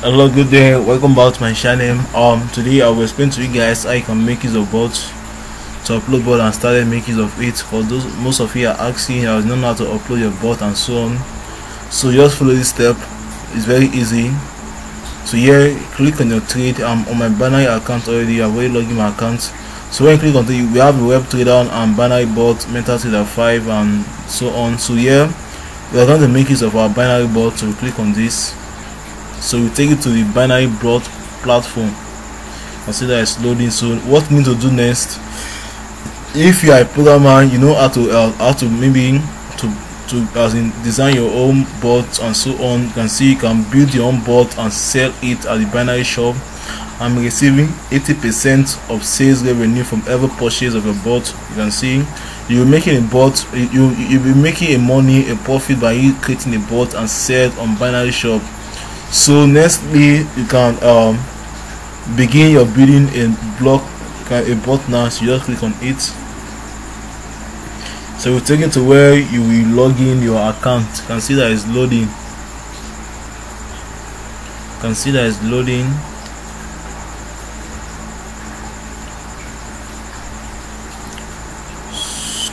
hello good day. Welcome back to my channel. Um today i will explain to you guys how you can make use of bots to upload bot and started making use of it for those most of you are asking i don't know how to upload your bot and so on. So just follow this step. It's very easy. So here click on your trade i'm on my binary account already. I've already logged in my account. So when you click on the we have the web trader and binary bot metatrader 5 and so on. So here we are going to make use of our binary bot so click on this so we take it to the binary bot platform. Consider it's loading. So what we need to do next if you are a programmer you know how to uh, how to maybe to to as in design your own bot and so on. You can see you can build your own bot and sell it at the binary shop. I'm receiving 80 percent of sales revenue from every purchase of a bot. You can see you're making a bot you you'll be making a money a profit by creating a bot and sell on binary shop so nextly you can um, begin your building a block a bot now so you just click on it. So we take it to where you will log in your account. You can see that it's loading. You can see that it's loading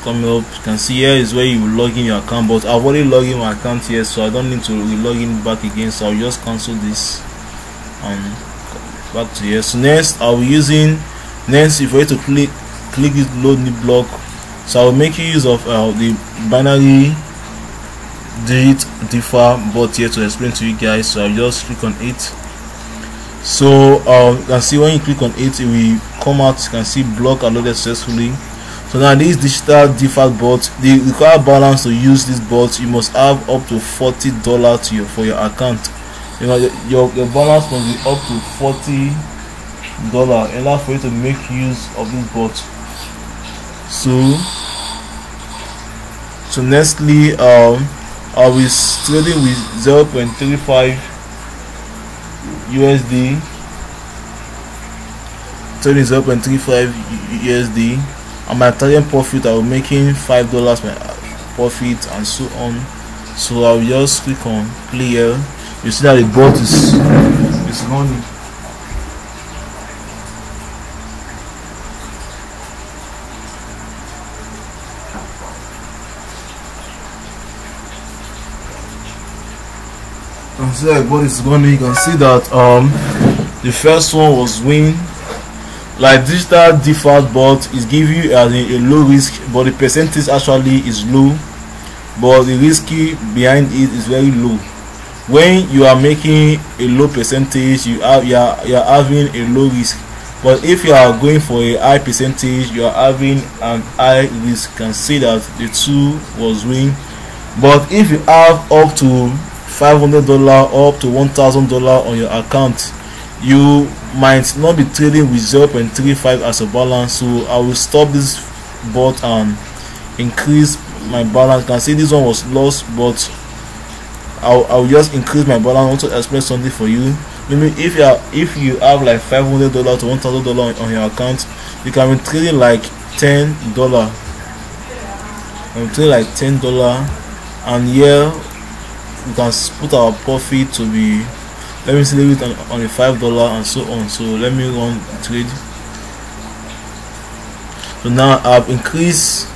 coming up you can see here is where you log in your account but i've already logged in my account here so i don't need to log in back again so i'll just cancel this and back to here. So next i'll be using next if you to click click this load new block so i'll make use of uh, the binary digit differ bot here to explain to you guys so i'll just click on it. So um, you can see when you click on it it will come out you can see block are loaded successfully so now these digital default bots the required balance to use these bots. You must have up to 40 dollar to your for your account. You know your, your balance must be up to 40 dollar order for you to make use of this bot so so nextly um i will trading with 0.35 usd trading 0.35 usd and my target profit i will making five dollars my profit and so on. So i'll just click on clear you see that the bot is is running. Can see that the bot is running. You can see that um the first one was win like digital default bot is give you as a, a low risk but the percentage actually is low but the risky behind it is very low. When you are making a low percentage you have you are, you are having a low risk. But if you are going for a high percentage you are having an high risk. Can see that the two was win. But if you have up to 500 dollar up to 1000 dollar on your account you might not be trading with 0.35 as a balance so i will stop this bot and increase my balance. You can see this one was lost but i'll, I'll just increase my balance. I want to explain something for you. Maybe if you are if you have like 500 dollar to 1000 dollar on your account you can be trading like 10 dollar i'm trading like 10 dollar and here we can put our profit to be let me see it on, on a five dollar and so on. So let me run trade. So now i've increased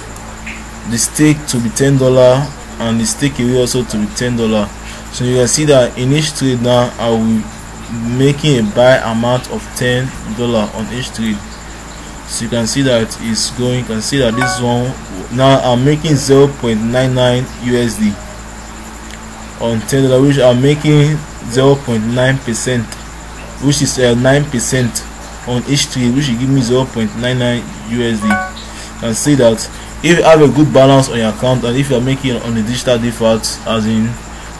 the stake to be ten dollar and the stake away also to be ten dollar. So you can see that in each trade now i will making a buy amount of ten dollar on each trade. So you can see that it's going you can see that this one now i'm making 0.99 usd on ten dollar which i'm making 0.9 percent which is uh, 9 percent on each trade which give me 0.99 usd you can see that if you have a good balance on your account and if you are making on a digital default as in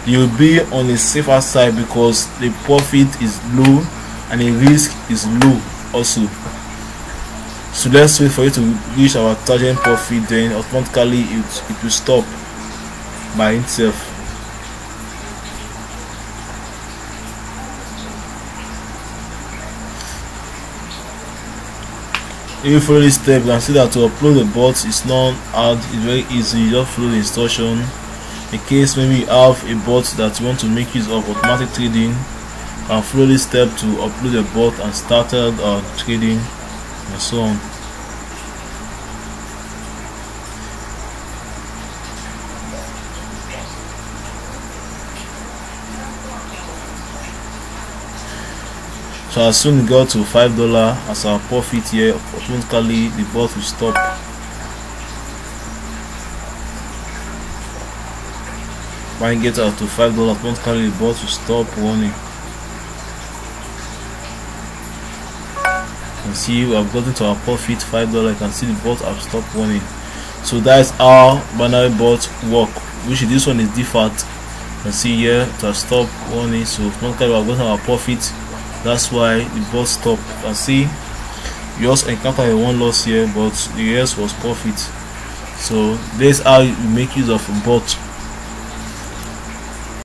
you'll be on the safer side because the profit is low and the risk is low also. So let's wait for you to reach our target profit then automatically it, it will stop by itself if you follow this step you can see that to upload the bot is not hard it's very easy. You just follow the instruction. In case maybe you have a bot that you want to make use of automatic trading and follow this step to upload your bot and started uh, trading and so on so as soon got to five dollar as our profit here automatically the bot will stop. When it gets out to five dollars automatically the bot will stop running you can see we have gotten to our profit five dollars you can see the bot have stopped running so that is how binary bot work which this one is default you can see here to stop running so automatically we have gotten our profit that's why the bot stopped and see you also encounter a one loss here but the rest was profit. So this is how you make use of a bot